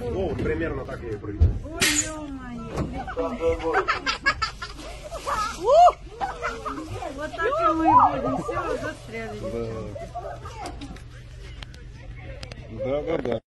Ну, примерно так я и прыгну. Вот так и мы будем. Все, застряли. Да, да, да.